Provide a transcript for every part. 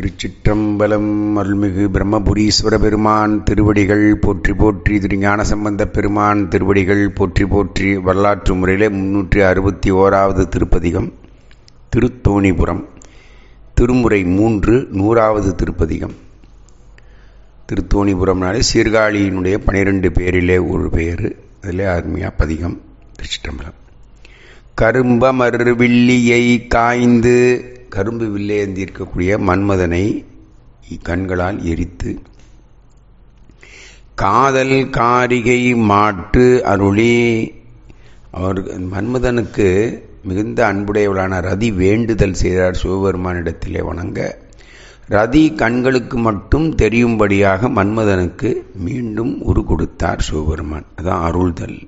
திருச்சிற்றம்பலம் அருள்மிகு பிரம்மபுரீஸ்வர பெருமான் திருவடிகள் போற்றி போற்றி திருஞான சம்பந்த பெருமான் திருவடிகள் போற்றி போற்றி வரலாற்று முறையிலே முன்னூற்றி அறுபத்தி ஓராவது திருப்பதிகம் திருத்தோணிபுரம். திருமுறை மூன்று நூறாவது திருப்பதிகம். திருத்தோணிபுரம்னாலே சீர்காழியினுடைய பனிரெண்டு பேரிலே ஒரு பெயர் அதிலே அருமையாக பதிகம் திருச்சிற்றம்பலம். கரும்பமர் வில்லியை காய்ந்து கரும்பு வில்லேந்தி இருக்கக்கூடிய மன்மதனை கண்களால் எரித்து காதல் காரிகை மாட்டு அருளி. அவர் மன்மதனுக்கு மிகுந்த அன்புடையவளான ரதி வேண்டுதல் செய்தார் சிவபெருமானிடத்திலே வணங்க. ரதி கண்களுக்கு மட்டும் தெரியும்படியாக மன்மதனுக்கு மீண்டும் உரு கொடுத்தார் சிவபெருமான். அதான் அருள்தல்.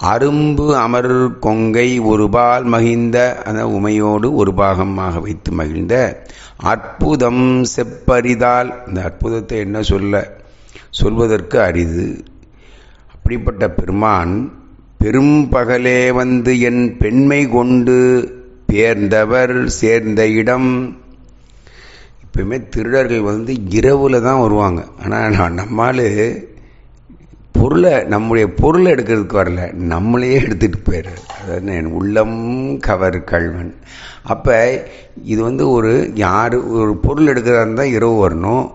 அரும்பு அமர் கொங்கை ஒருபால் மகிழ்ந்த அந்த உமையோடு ஒரு பாகமாக வைத்து மகிழ்ந்த அற்புதம் செப்பரிதால். இந்த அற்புதத்தை என்ன சொல்ல? சொல்வதற்கு அரிது. அப்படிப்பட்ட பெருமான் பெரும் பகலே வந்து என் பெண்மை கொண்டு பேர்ந்தவர் சேர்ந்த இடம். எப்பயுமே திருடர்கள் வந்து இரவில் தான் வருவாங்க. ஆனால் நம்மால் பொருளை நம்முடைய பொருளை எடுக்கிறதுக்கு வரல நம்மளையே எடுத்துகிட்டு போயிடுறாரு. அதாவது என் உள்ளம் கவர் கல்வன் அப்போ இது வந்து ஒரு யார் ஒரு பொருள் எடுக்கிறதா இருந்தால் இரவு வரணும்.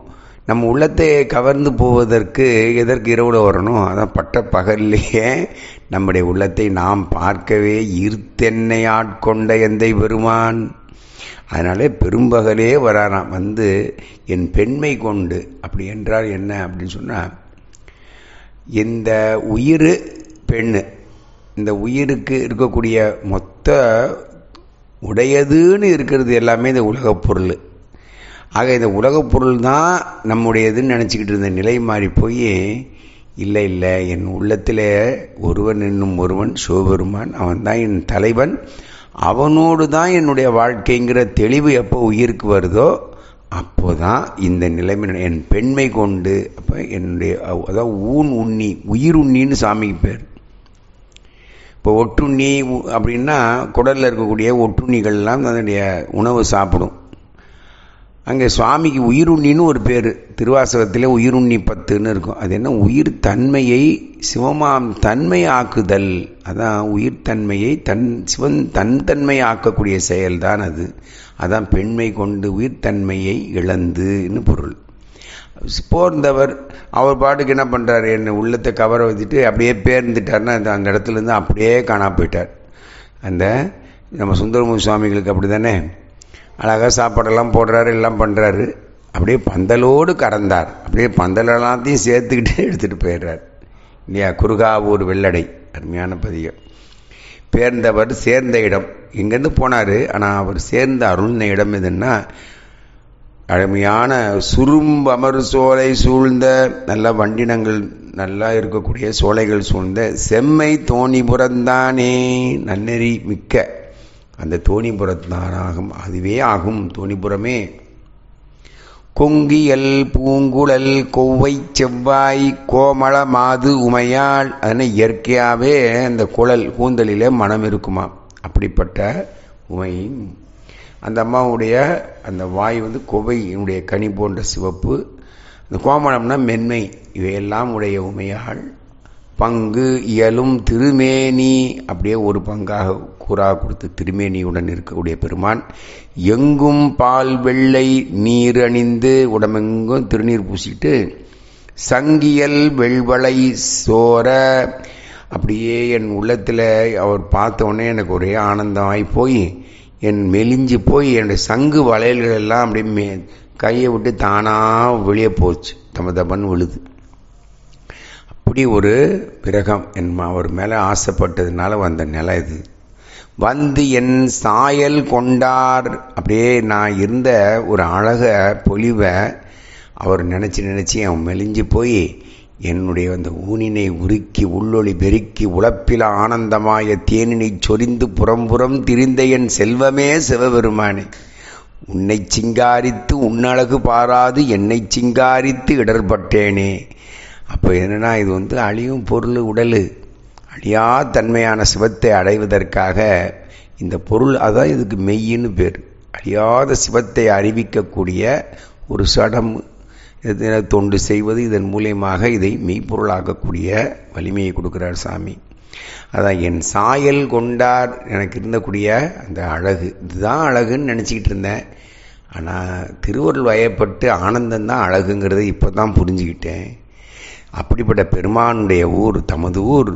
நம்ம உள்ளத்தை கவர்ந்து போவதற்கு எதற்கு இரவில் வரணும்? அதான் பட்ட பகல்லையே நம்முடைய உள்ளத்தை நாம் பார்க்கவே ஈர்த்தென்னை ஆட்கொண்ட எந்தை பெருமான். அதனாலே பெரும்பகலே வராராம். வந்து என் பெண்மை கொண்டு அப்படி என்றால் என்ன அப்படின்னு சொன்னால் இந்த உயிர் பெண்ணு இந்த உயிருக்கு இருக்கக்கூடிய மொத்த உடையதுன்னு இருக்கிறது எல்லாமே இந்த உலகப் பொருள். ஆக இந்த உலகப் பொருள் தான் நம்முடையதுன்னு நினச்சிக்கிட்டு இருந்த நிலை மாறி போய் இல்லை இல்லை என் உள்ளத்தில் ஒருவன் என்னும் ஒருவன் சிவபெருமான் அவன் தான் என் தலைவன் அவனோடு தான் என்னுடைய வாழ்க்கைங்கிற தெளிவு எப்போ உயிருக்கு வருதோ அப்போதான் இந்த நிலைமை என் பெண்மை கொண்டு அப்போ என்னுடைய அதாவது ஊன் உண்ணி உயிர் உண்ணின்னு சாமிக்கு பேர். இப்போ ஒட்டுண்ணி அப்படின்னா குடலில் இருக்கக்கூடிய ஒட்டுண்ணிகள்லாம் அதனுடைய உணவு சாப்பிடும். அங்கே சுவாமிக்கு உயிருண்ணின்னு ஒரு பேர். திருவாசகத்தில் உயிருண்ணி பத்துன்னு இருக்கும். அது என்ன? உயிர் தன்மையை சிவமாம் தன்மை ஆக்குதல் அதான் உயிர் தன்மையை தன் சிவன் தன் தன்மை ஆக்கக்கூடிய செயல்தான் அது. அதான் பெண்மை கொண்டு உயிர் தன்மையை இழந்துன்னு பொருள். போர்ந்தவர் அவர் பாட்டுக்கு என்ன பண்ணுறாரு என்ன உள்ளத்தை கவர வச்சுட்டு அப்படியே பேர்ந்துட்டார்னா அந்த இடத்துலேருந்து அப்படியே காணா போயிட்டார். அந்த நம்ம சுந்தரமூர்த்தி சுவாமிகளுக்கு அப்படி தானே அழகாக சாப்பாடெல்லாம் போடுறாரு எல்லாம் பண்ணுறாரு அப்படியே பந்தலோடு கறந்தார். அப்படியே பந்தல் எல்லாத்தையும் சேர்த்துக்கிட்டு எடுத்துகிட்டு போயிடுறார். இல்லையா குறுகாவூர் வெள்ளடை அருமையான பதிகம். பேர்ந்தவர் சேர்ந்த இடம். இங்கேருந்து போனார் ஆனால் அவர் சேர்ந்த அருள்ன இடம் எதுன்னா அருமையான சுரும்பமர் சோலை சூழ்ந்த நல்ல வண்டினங்கள் நல்லா இருக்கக்கூடிய சோலைகள் சூழ்ந்த செம்மை தோணிபுரந்தானே நன்னெறி மிக்க அந்த தோணிபுரத்தானாகும் அதுவே ஆகும் தோணிபுரமே. கொங்கியல் பூங்குழல் கொவ்வை செவ்வாய் கோமள மாது உமையாள் அதனால் இயற்கையாகவே அந்த குழல் கூந்தலில் மனம் இருக்குமா? அப்படிப்பட்ட உமை. அந்த அம்மாவுடைய அந்த வாய் வந்து கொவையினுடைய கனி போன்ற சிவப்பு. அந்த கோமளம்னா மென்மை இவையெல்லாம் உடைய உமையாள். பங்கு இயலும் திருமேனி அப்படியே ஒரு பங்காக கூறாக கொடுத்து திருமேனியுடன் இருக்கக்கூடிய பெருமான் எங்கும் பால் வெள்ளை நீர் அணிந்து உடம்பெங்கும் திருநீர் பூசிட்டு சங்கியல் வெள்வளை சோர அப்படியே என் உள்ளத்தில் அவர் பார்த்த எனக்கு ஒரே ஆனந்தமாகி போய் என் மெலிஞ்சு போய் என்னுடைய சங்கு வளையல்கள் எல்லாம் அப்படியே மே கையை விட்டு தானாக வெளியே போச்சு தம தபன் விழுது. அப்படி ஒரு விரகம் என் அவர் மேலே ஆசைப்பட்டதுனால வந்த நிலை இது. வந்து என் சாயல் கொண்டார். அப்படியே நான் இருந்த ஒரு அழக பொலிவை அவர் நினச்சி நினச்சி அவன் மெலிஞ்சு போய் என்னுடைய அந்த ஊனினை உருக்கி உள்ளொளி பெருக்கி உழப்பில ஆனந்தமாய தேனினை சொரிந்து புறம்புறம் திரிந்த என் செல்வமே சிவபெருமானே. உன்னை சிங்காரித்து உன்னழகு பாராது என்னை சிங்காரித்து இடர்பட்டேனே. அப்போ என்னன்னா இது வந்து அழியும் பொருள் உடல். அழியா தன்மையான சிவத்தை அடைவதற்காக இந்த பொருள் அதான் இதுக்கு மெய்யின்னு பேர். அழியாத சிவத்தை அறிவிக்கக்கூடிய ஒரு சடம் இது தொண்டு செய்வது இதன் மூலியமாக இதை மெய்ப்பொருளாக்கக்கூடிய வலிமையை கொடுக்கிறார் சாமி. அதான் என் சாயல் கொண்டார் எனக்கு இருந்தக்கூடிய அந்த அழகு. இதுதான் அழகுன்னு நினச்சிக்கிட்டு இருந்தேன். ஆனால் திருவருள் வயப்பட்டு ஆனந்தந்தான் அழகுங்கிறத இப்போ தான் புரிஞ்சுக்கிட்டேன். அப்படிப்பட்ட பெருமானுடைய ஊர் தமது ஊர்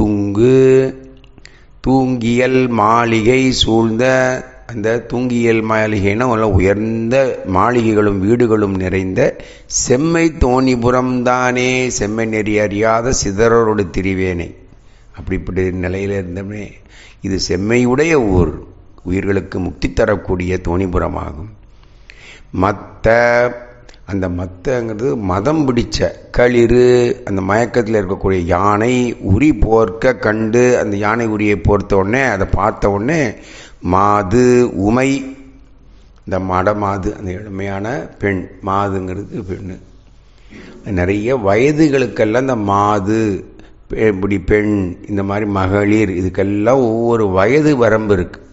துங்கு. தூங்கியல் மாளிகை சூழ்ந்த அந்த தூங்கியல் மாளிகைன்னா உயர்ந்த மாளிகைகளும் வீடுகளும் நிறைந்த செம்மை தோணிபுரம் தானே செம்மை நெறி அறியாத சிதறரோடு திரிவேனை. அப்படிப்பட்ட நிலையில் இருந்தமே இது செம்மையுடைய ஊர். உயிர்களுக்கு முக்தி தரக்கூடிய தோணிபுரமாகும். மற்ற அந்த மத்தங்கிறது மதம் பிடிச்ச களிறு அந்த மயக்கத்தில் இருக்கக்கூடிய யானை உரி போர்க்க கண்டு அந்த யானை உரியை போர்த்த உடனே அதை பார்த்த உடனே மாது உமை இந்த மடமாது அந்த எளிமையான பெண் மாதுங்கிறது பெண்ணு. நிறைய வயதுகளுக்கெல்லாம் இந்த மாது இப்படி பெண் இந்த மாதிரி மகளிர் இதுக்கெல்லாம் ஒவ்வொரு வயது வரம்பு இருக்குது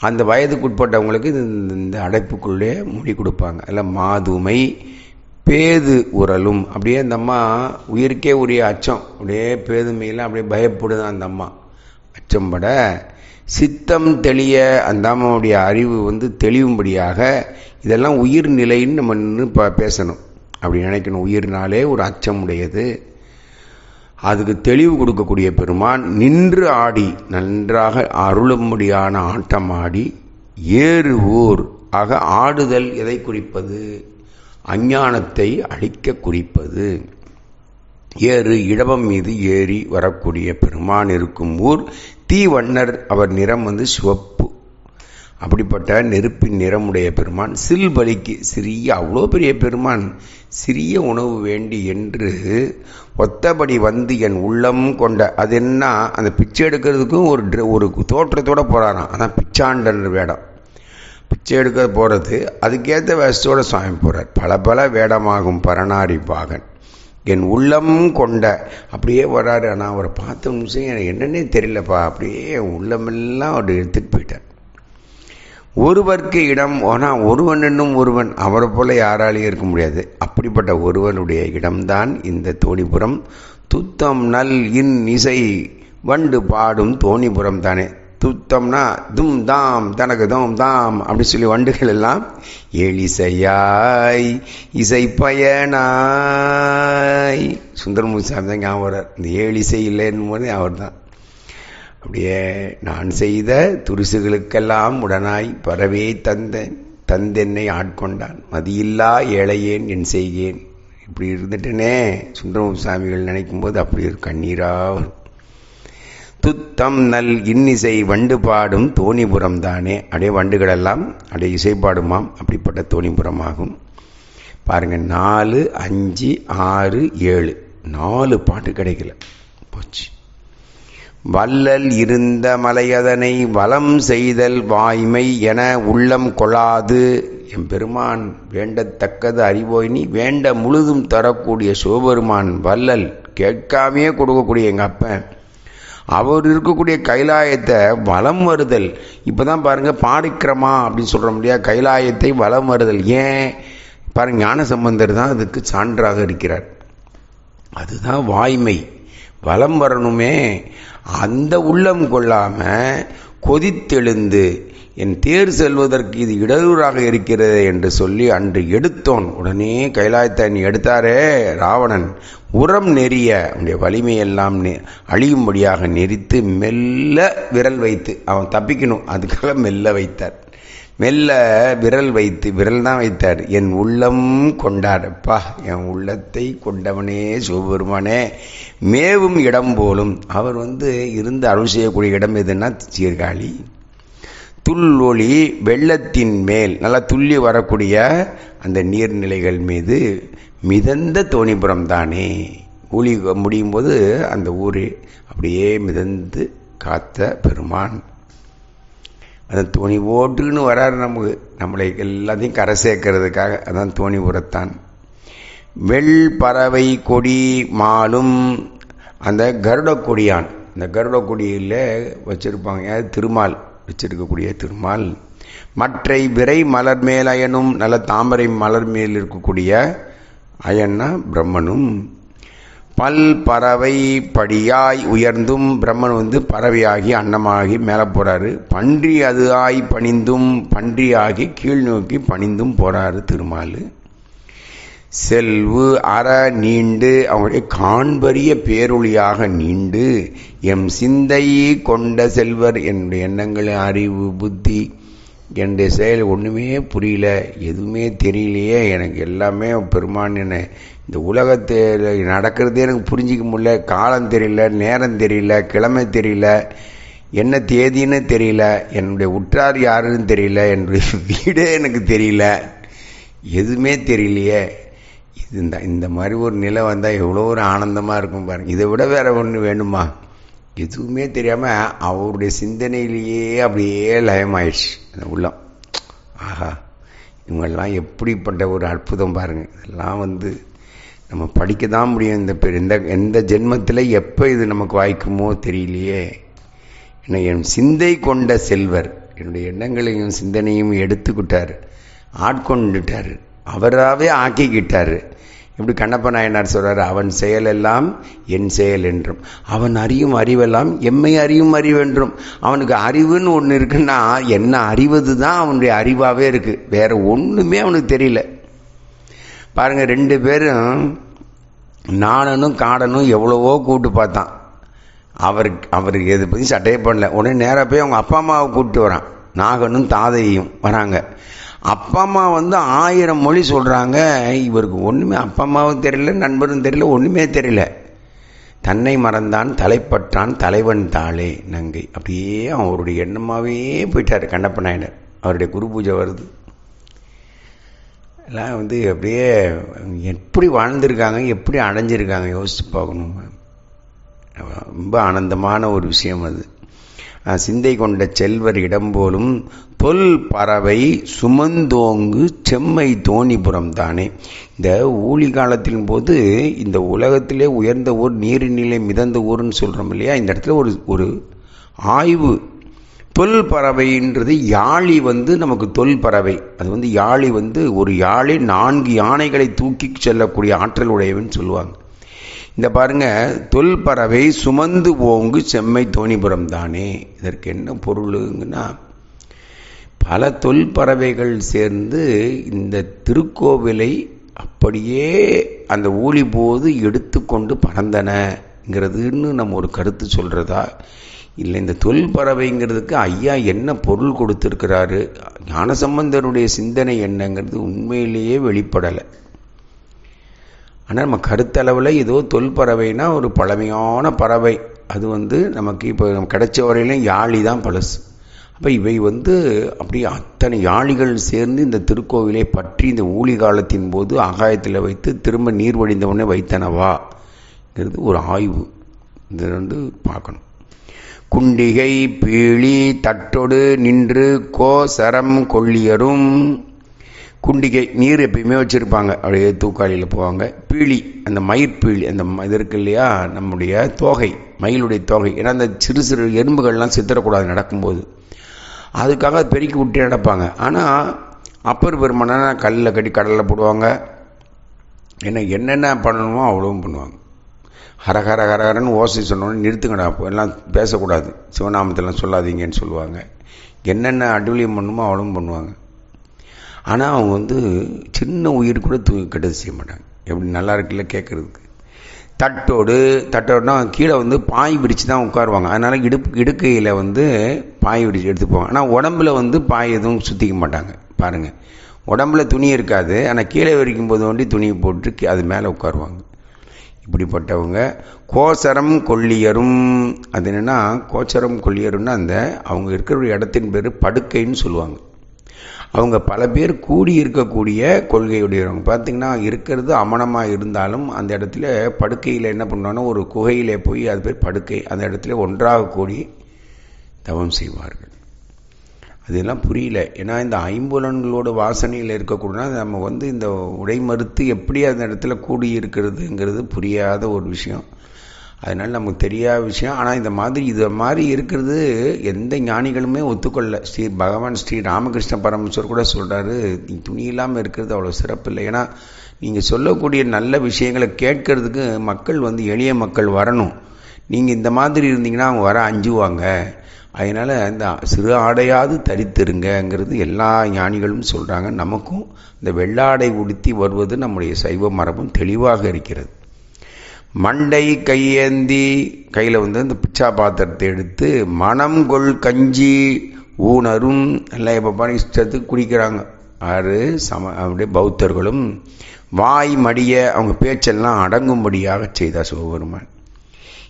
அந்த வயதுக்குட்பட்டவங்களுக்கு இந்த அடைப்புக்குள்ளே மொழி கொடுப்பாங்க. அதில் மாதுமை பேது உரலும். அப்படியே அந்த அம்மா உயிருக்கே உரிய அச்சம். அப்படியே பேதுமையில் அப்படியே பயப்படுது அந்த அம்மா. அச்சம்பட சித்தம் தெளிய அந்த அம்மாவுடைய அறிவு வந்து தெளிவும்படியாக இதெல்லாம் உயிர் நிலைன்னு நம்ம நின்று ப பேசணும். அப்படி நினைக்கணும். உயிர்னாலே ஒரு அச்சம் உடையது அதுக்கு தெளிவு கொடுக்கக்கூடிய பெருமான் நின்று ஆடி நன்றாக அருளும்படியான ஆட்டம் ஆடி ஏறு ஊர் ஆக ஆடுதல் எதை குறிப்பது? அஞ்ஞானத்தை அழிக்க குறிப்பது. ஏறு இடவம் மீது ஏறி வரக்கூடிய பெருமான் இருக்கும் ஊர் தீவண்ணர் அவர் நிறம் வந்து சிவப்பு. அப்படிப்பட்ட நெருப்பின் நிறமுடைய பெருமான் சில் பலிக்கு சிறிய அவ்வளோ பெரிய பெருமான் சிறிய உணவு வேண்டி என்று ஒத்தபடி வந்து என் உள்ளம் கொண்ட அது என்ன அந்த பிச்சை எடுக்கிறதுக்கும் ஒரு ஒரு தோற்றத்தோட போகிறாராம் அதான் பிச்சாண்டன்ற வேடம். பிச்சை எடுக்க போகிறது அதுக்கேற்ற வேஷத்தோட சுவாமி போகிறார் பல பல வேடமாகும் பரணாரி பாகன் என் உள்ளம் கொண்ட அப்படியே வர்றாரு. ஆனால் அவரை பார்த்த நிமிஷம் எனக்கு என்னன்னே தெரியலப்பா. அப்படியே உள்ளமெல்லாம் அவர் எடுத்துகிட்டு போயிட்டார். ஒருவர்க்கு இடம் ஓனா ஒருவன் என்னும் ஒருவன் அவரை போல யாராலையும் இருக்க முடியாது. அப்படிப்பட்ட ஒருவனுடைய இடம்தான் இந்த தோணிபுரம். துத்தம் நல் இன் இசை வண்டு பாடும் தோணிபுரம் தானே. துத்தம்னா தும் தாம் தனக்கு தோம் தாம் அப்படின்னு சொல்லி வண்டுகள் எல்லாம் எலிசையாய் இசை பயனாய் சுந்தரமுசாமி தான் ஞாபகம் வர்றார். இந்த ஏழிசை இல்லைன்னு போது அவர் தான் அப்படியே நான் செய்த துரிசுகளுக்கெல்லாம் உடனாய் பரவே தந்தேன் தந்தென்னை ஆட்கொண்டான். மதியில்லா ஏழையேன் என் செய்கேன். இப்படி இருந்துட்டேனே சுந்தரமு சாமிகள் நினைக்கும் போது அப்படி ஒரு கண்ணீராக வரும். துத்தம் நல் இன்னிசை வண்டு பாடும் தோணிபுரம் தானே அப்படியே வண்டுகளெல்லாம் அப்படியே இசை பாடுமாம் அப்படிப்பட்ட தோணிபுரமாகும். பாருங்க நாலு அஞ்சு ஆறு ஏழு. நாலு பாட்டு கிடைக்கல. போச்சு. வல்லல் இருந்த மலையதனை வலம் செய்தல் வாய்மை என உள்ளம் கொளாது. என் பெருமான் வேண்டத்தக்கது அறிவோய் நீ வேண்ட முழுதும் தரக்கூடிய சிவபெருமான் வல்லல் கேட்காமையே கொடுக்கக்கூடிய எங்கள் அப்பன். அவர் இருக்கக்கூடிய கைலாயத்தை வலம் வருதல். இப்போ தான் பாருங்க பாடிக்கிரமா அப்படின்னு சொல்கிற முடியாது கைலாயத்தை வலம் வருதல். ஏன்? பாருங்கள் ஞான சம்பந்தர் தான் அதுக்கு சான்றாக இருக்கிறார். அதுதான் வாய்மை. வலம் வரணுமே. அந்த உள்ளம் கொள்ளாம கொதித்தெழுந்து என் தேர் செல்வதற்கு இது இடையூறாக இருக்கிறது என்று சொல்லி அன்று எடுத்தோன். உடனே கைலாயத்தை நீ எடுத்தாரே ராவணன். உரம் நெறிய அவனுடைய வலிமையெல்லாம் அழியும்படியாக நெறித்து மெல்ல விரல் வைத்து அவன் தப்பிக்கணும். அதுக்காக மெல்ல வைத்தார். மெல்ல விரல் வைத்து விரல் தான் வைத்தார். என் உள்ளம் கொண்டாடப்பா என் உள்ளத்தை கொண்டவனே சிவபெருமானே. மேவும் இடம் போலும். அவர் வந்து இருந்து அருள் செய்யக்கூடிய இடம் எதுன்னா சீர்காழி. துள்ளொளி வெள்ளத்தின் மேல் நல்லா துள்ளி வரக்கூடிய அந்த நீர்நிலைகள் மீது மிதந்த தோணிபுரம் தானே. ஊழி முடியும் போது அந்த ஊர் அப்படியே மிதந்து காத்த பெருமான். அந்த துணி ஓட்டுன்னு வராரு நமக்கு. நம்மளை எல்லாத்தையும் கரை சேர்க்கறதுக்காக அதான் துணி உரத்தான் வெள் பறவை கொடி மாலும் அந்த கருட கொடியான். இந்த கருட கொடியில் வச்சிருப்பாங்க. திருமால். வச்சிருக்கக்கூடிய திருமால். மற்றை விரை மலர் மேல் அயனும் நல்ல தாமரை மலர் மேல் இருக்கக்கூடிய அயன்னா பிரம்மனும். பல் பறவை படியாய் உயர்ந்தும் பிரம்மன் வந்து பறவையாகி அன்னமாகி மேலே போறாரு. பன்றி அது ஆய் பணிந்தும் பன்றியாகி கீழ் நோக்கி பணிந்தும் போறாரு திருமால். செல்வு அற நீண்டு அவனுடைய காண்பரிய பேரொழியாக நீண்டு எம் சிந்தையை கொண்ட செல்வர் என்னுடைய எண்ணங்கள் அறிவு புத்தி என்னுடைய செயல் ஒன்றுமே புரியல எதுவுமே தெரியலையே எனக்கு எல்லாமே பெருமான் என்ன இந்த உலகத்தில் நடக்கிறதே எனக்கு புரிஞ்சிக்க முடியல காலம் தெரியல நேரம் தெரியல கிழமை தெரியல என்ன தேதின்னு தெரியல என்னுடைய உற்றார் யாருன்னு தெரியல என்னுடைய வீடே எனக்கு தெரியல எதுவுமே தெரியலையே. இது இந்த இந்த மாதிரி ஒரு நிலை வந்தால் எவ்வளோ ஒரு ஆனந்தமாக இருக்கும் பாருங்கள் இதை விட வேறு ஒன்று வேணுமா? எதுவுமே தெரியாமல் அவருடைய சிந்தனையிலேயே அப்படியே லயமாயிடுச்சு அந்த உள்ளம். ஆஹா இவங்கெல்லாம் எப்படிப்பட்ட ஒரு அற்புதம் பாருங்கள் இதெல்லாம் வந்து நம்ம படிக்க தான் முடியும். இந்த பேர் எந்த எந்த ஜென்மத்தில் எப்போ இது நமக்கு வாய்க்குமோ தெரியலையே. ஏன்னா என் சிந்தை கொண்ட செல்வர் என்னுடைய எண்ணங்களையும் சிந்தனையும் எடுத்துக்கிட்டார். ஆட்கொண்டுட்டார். அவராகவே ஆக்கிக்கிட்டார். இப்படி கண்ணப்ப நாயனார் சொல்றாரு அவன் செயலெல்லாம் என் செயல் என்றும். அவன் அறியும் அறிவெல்லாம் எம்மை அறியும் அறிவென்றும் அவனுக்கு அறிவுன்னு ஒன்று இருக்குன்னா என்ன அறிவது தான் அவனுடைய அறிவாகவே இருக்கு. வேற ஒன்றுமே அவனுக்கு தெரியல. பாருங்க ரெண்டு பேரும் நாணனும் காடனும் எவ்வளவோ கூப்பிட்டு பார்த்தான். அவருக்கு அவருக்கு எது பற்றி சட்டையே பண்ணல. உடனே நேராக போய் அவங்க அப்பா அம்மாவை கூப்பிட்டு வரான். நாகனும் தாதையும் வராங்க. அப்பா அம்மா வந்து ஆயிரம் மொழி சொல்கிறாங்க இவருக்கு ஒன்றுமே அப்பா அம்மாவும் தெரியல நண்பரும் தெரியல ஒன்றுமே தெரியல. தன்னை மறந்தான் தலைப்பற்றான் தலைவன் தாளே நங்கை. அப்படியே அவருடைய எண்ணமாகவே போயிட்டார் கண்ணப்ப நாயனர். அவருடைய குரு பூஜை வருது. எல்லாம் வந்து அப்படியே எப்படி வாழ்ந்திருக்காங்க எப்படி அடைஞ்சிருக்காங்க யோசித்து பார்க்கணும். ரொம்ப ஆனந்தமான ஒரு விஷயம் அது. சிந்தை கொண்ட செல்வர் இடம்போலும் தொல் பறவை சுமந்தோங்கு செம்மை தோணிபுரம் தானே. இந்த ஊழி காலத்தின் போது இந்த உலகத்திலே உயர்ந்த ஊர் நீரிநிலை மிதந்த ஊர்னு சொல்கிறோம் இல்லையா? இந்த இடத்துல ஒரு ஒரு ஆய்வு. தொல் பறவைன்றது யாழி வந்து நமக்கு தொல் பறவை. அது வந்து யாழி வந்து ஒரு யாழி நான்கு யானைகளை தூக்கி செல்லக்கூடிய ஆற்றல் உடையவன் சொல்லுவாங்க. இந்த பாருங்க தொல் பறவை சுமந்து ஓங்கு செம்மை தோணிபுரம் தானே. இதற்கு என்ன பொருளுங்கன்னா பல தொல் பறவைகள் சேர்ந்து இந்த திருக்கோவிலை அப்படியே அந்த ஊழி போது எடுத்துக்கொண்டு பறந்தனங்கிறதுன்னு நம்ம ஒரு கருத்து சொல்கிறதா இல்லை இந்த தொல் பறவைங்கிறதுக்கு ஐயா என்ன பொருள் கொடுத்துருக்கிறாரு? ஞானசம்பந்தருடைய சிந்தனை என்னங்கிறது உண்மையிலேயே வெளிப்படலை. ஆனால் நம்ம கருத்தளவில் ஏதோ தொல்பறவைனா ஒரு பழமையான பறவை. அது வந்து நமக்கு இப்போ கிடைச்ச வரையிலும் யாழி தான் பழசு. அப்போ இவை வந்து அப்படி அத்தனை யாழிகள் சேர்ந்து இந்த திருக்கோவிலை பற்றி இந்த ஊழி காலத்தின் போது ஆகாயத்தில் வைத்து திரும்ப நீர் வழிந்தவுடனே வைத்தனவாங்கிறது ஒரு ஆய்வு. இது வந்து பார்க்கணும். குண்டிகை பீழி தட்டொடு நின்று கோசரம் கொள்ளியரும் குண்டிகை நீர் எப்பயுமே வச்சுருப்பாங்க. அப்படியே தூக்காளியில் போவாங்க. பீழி அந்த மயிர்பீழி அந்த இது இருக்கு இல்லையா? நம்முடைய தோகை மயிலுடைய தோகை. ஏன்னா அந்த சிறு சிறு எறும்புகள்லாம் சித்தரக்கூடாது நடக்கும்போது. அதுக்காக பெருக்கி விட்டு நடப்பாங்க. ஆனால் அப்பர் பெருமானா கல்லில் கட்டி கடலில் போடுவாங்க. ஏன்னா என்னென்ன பண்ணணுமோ அவ்வளவும் பண்ணுவாங்க. ஹரஹர ஹரஹரன்னு ஓசை சொன்னோன்னு நிறுத்துங்கடா. எல்லாம் பேசக்கூடாது. சிவநாமத்தெல்லாம் சொல்லாதீங்கன்னு சொல்லுவாங்க. என்னென்ன அடுவலியம் பண்ணுமோ அவ்வளவும் பண்ணுவாங்க. ஆனால் அவங்க வந்து சின்ன உயிர் கூட தூ கெட்டது செய்ய மாட்டாங்க. எப்படி நல்லா இருக்குல்ல கேட்குறதுக்கு தட்டோடு தட்டோடுனா கீழே வந்து பாய் விரித்து தான் உட்காருவாங்க. அதனால் இடுப்பு இடுக்கையில் வந்து பாய் விரித்து எடுத்துக்குவாங்க ஆனால் உடம்புல வந்து பாய் எதுவும் சுற்றிக்க மாட்டாங்க. பாருங்கள் உடம்புல துணி இருக்காது. ஆனால் கீழே விரிக்கும் போது வண்டி துணியை போட்டு அது மேலே உட்காருவாங்க. இப்படிப்பட்டவங்க கோசரம் கொல்லியரும் அது என்னென்னா கோச்சரம் கொல்லியரும்னா அந்த அவங்க இருக்கிற இடத்தின் பேர் படுக்கைன்னு சொல்லுவாங்க. அவங்க பல பேர் கூடி இருக்கக்கூடிய கொள்கையுடையவங்க. பார்த்திங்கன்னா இருக்கிறது அமனமாக இருந்தாலும் அந்த இடத்துல படுக்கையில் என்ன பண்ணுவாங்கன்னா ஒரு குகையிலே போய் அது பேர் படுக்கை. அந்த இடத்துல ஒன்றாக கூடி தவம் செய்வார்கள். அதெல்லாம் புரியல. ஏன்னா இந்த ஐம்புலன்களோட வாசனையில் இருக்கக்கூடனா நம்ம வந்து இந்த உடை மறுத்து எப்படி அந்த இடத்துல கூடி இருக்கிறதுங்கிறது புரியாத ஒரு விஷயம். அதனால் நமக்கு தெரியாத விஷயம். ஆனால் இந்த மாதிரி இது மாதிரி இருக்கிறது எந்த ஞானிகளுமே ஒத்துக்கொள்ள. ஸ்ரீ பகவான் ஸ்ரீ ராமகிருஷ்ண பரமேஸ்வர் கூட சொல்கிறாரு நீ துணி இல்லாமல் இருக்கிறது அவ்வளோ சிறப்பு இல்லை. ஏன்னா நீங்கள் சொல்லக்கூடிய நல்ல விஷயங்களை கேட்கறதுக்கு மக்கள் வந்து எளிய மக்கள் வரணும். நீங்கள் இந்த மாதிரி இருந்தீங்கன்னா அவங்க வர அஞ்சுவாங்க. அதனால் இந்த சிறு ஆடையாவது தரித்திருங்கங்கிறது எல்லா ஞானிகளும் சொல்கிறாங்க நமக்கும் இந்த வெள்ளாடை உடுத்தி வருவது நம்முடைய சைவ மரபும் தெளிவாக இருக்கிறது. மண்டை கையேந்தி கையில் வந்து இந்த பிச்சா பாத்திரத்தை எடுத்து மனம் கொள் கஞ்சி ஊனரும் எல்லாம் எப்போ பாரு இஷ்டத்துக்கு குடிக்கிறாங்க. ஆறு சம அப்படியே பௌத்தர்களும். வாய் மடிய அவங்க பேச்செல்லாம் அடங்கும்படியாக செய்தார் சிவபெருமான்.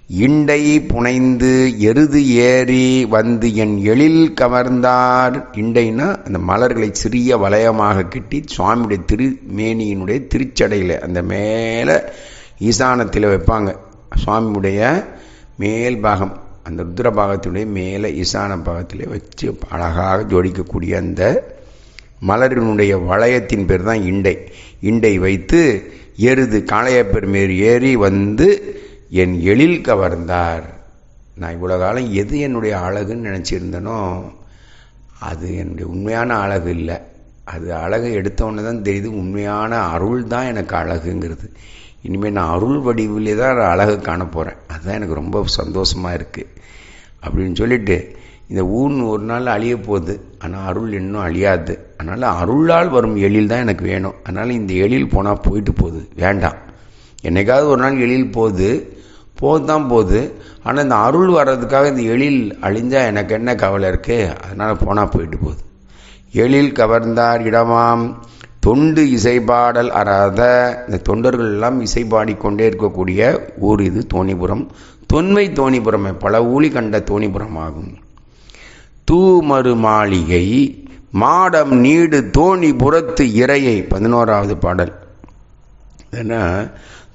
இண்டை புனைந்து எருது ஏறி வந்து என் எழில் கவர்ந்தார் இண்டைனா அந்த மலர்களை சிறிய வளையமாக கட்டி சுவாமியுடைய திருமேனியினுடைய திருச்சடையில் அந்த மேலே ஈசானத்தில் வைப்பாங்க. சுவாமியுடைய மேல் பாகம் அந்த ருத்ர பாகத்தினுடைய மேலே ஈசான பாகத்திலே வச்சு அழகாக ஜோடிக்கக்கூடிய அந்த மலரினுடைய வளையத்தின் பேர் தான் இண்டை. இண்டை வைத்து எருது காளையப்பெருமேறி ஏறி வந்து என் எழில் கவர்ந்தார். நான் இவ்வளோ காலம் எது என்னுடைய அழகுன்னு நினச்சிருந்தனோ அது என்னுடைய உண்மையான அழகு இல்லை. அது அழகை எடுத்தவொன்னே தான் தெரியுது உண்மையான அருள் தான் எனக்கு அழகுங்கிறது. இனிமேல் நான் அருள் வடிவிலே தான் அழகு காண போகிறேன் அதுதான் எனக்கு ரொம்ப சந்தோஷமாக இருக்குது அப்படின்னு சொல்லிட்டு இந்த ஊன் ஒரு நாள் அழிய போகுது. ஆனால் அருள் இன்னும் அழியாது. அதனால் அருளால் வரும் எழில் தான் எனக்கு வேணும். அதனால் இந்த எழில் போனால் போயிட்டு போகுது. வேண்டாம். என்னைக்காவது ஒரு நாள் எழில் போகுது. போது தான் போகுது. ஆனால் இந்த அருள் வர்றதுக்காக இந்த எழில் அழிஞ்சால் எனக்கு என்ன கவலை இருக்குது அதனால் போனால் போயிட்டு போகுது. எழில் கவர்ந்தார் இடமாம். தொண்டு இசைப்பாடல் அறாத இந்த தொண்டர்கள் எல்லாம் இசைப்பாடிக்கொண்டே இருக்கக்கூடிய ஊர் இது தோணிபுரம். தொன்மை தோணிபுரமே பல ஊழி கண்ட தோணிபுரம் ஆகும் தூமறு மாளிகை மாடம் நீடு தோணிபுரத்து இறையை. பதினோராவது பாடல். ஏன்னா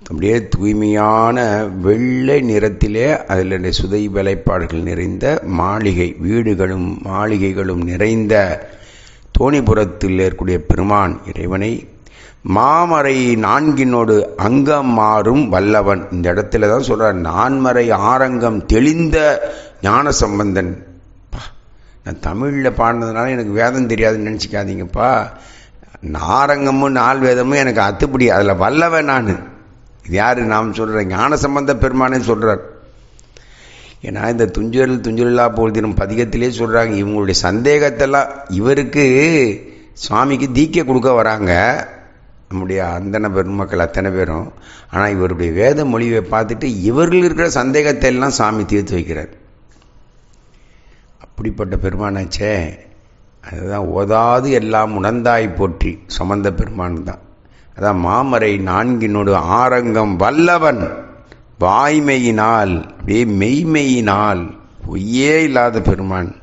அப்படியே தூய்மையான வெள்ளை நிறத்திலே அதில் சுதை வேலைப்பாடுகள் நிறைந்த மாளிகை வீடுகளும் மாளிகைகளும் நிறைந்த தோணிபுரத்தில் இருக்கக்கூடிய பெருமான் இறைவனை மாமறை நான்கினோடு அங்கம் மாறும் வல்லவன். இந்த இடத்துல தான் சொல்கிறார் நான்மறை ஆரங்கம் தெளிந்த ஞான சம்பந்தன் நான் தமிழில் பாடினதுனால எனக்கு வேதம் தெரியாதுன்னு நினச்சிக்காதீங்கப்பா. நாரங்கமும் நால் வேதமும் எனக்கு அத்துப்படி அதில் வல்லவன் நான். இது யார்? நாம் சொல்கிறேன் ஞான சம்பந்த பெருமானே சொல்கிறார் ஏன்னா இந்த துஞ்சல் துஞ்சலில்லா போல்தினம் பதிகத்திலே சொல்கிறாங்க இவங்களுடைய சந்தேகத்தெல்லாம் இவருக்கு சுவாமிக்கு தீக்கை கொடுக்க வராங்க. நம்முடைய அந்தன பெருமக்கள் அத்தனை பேரும். ஆனால் இவருடைய வேத மொழியை பார்த்துட்டு இவர்கள் இருக்கிற சந்தேகத்தை எல்லாம் சாமி தீர்த்து வைக்கிறார். அப்படிப்பட்ட பெருமானாச்சே அதுதான் ஓதாது எல்லாம் உணர்ந்தாய் போற்றி சுமந்த பெருமான் தான். அதான் மாமரை நான்கினோடு ஆரங்கம் வல்லவன். வாய்மையினால் அப்படியே மெய்மையினால் பொய்யே இல்லாத பெருமான்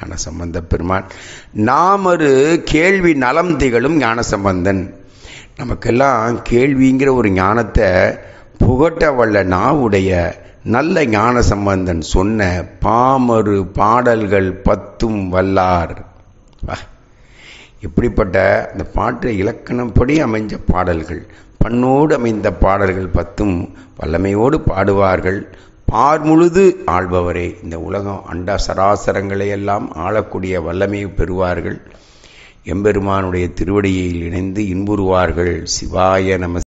ஞான சம்பந்த பெருமான் ஒரு கேள்வி நலம் திகழும் ஞான சம்பந்தன் நமக்கெல்லாம் கேள்விங்கிற ஒரு ஞானத்தை புகட்ட வல்ல நாவுடைய நல்ல ஞான சம்பந்தன் சொன்ன பாமரு பாடல்கள் பத்தும் வல்லார். இப்படிப்பட்ட அந்த பாட்டு இலக்கணப்படி அமைஞ்ச பாடல்கள். பண்ணோடு அமைந்த பாடல்கள் பத்தும் வல்லமையோடு பாடுவார்கள். பார் முழுது ஆள்பவரே இந்த உலகம் அண்டா சராசரங்களை எல்லாம் ஆளக்கூடிய வல்லமையை பெறுவார்கள். எம்பெருமானுடைய திருவடியில் இணைந்து இன்புறுவார்கள். சிவாய நம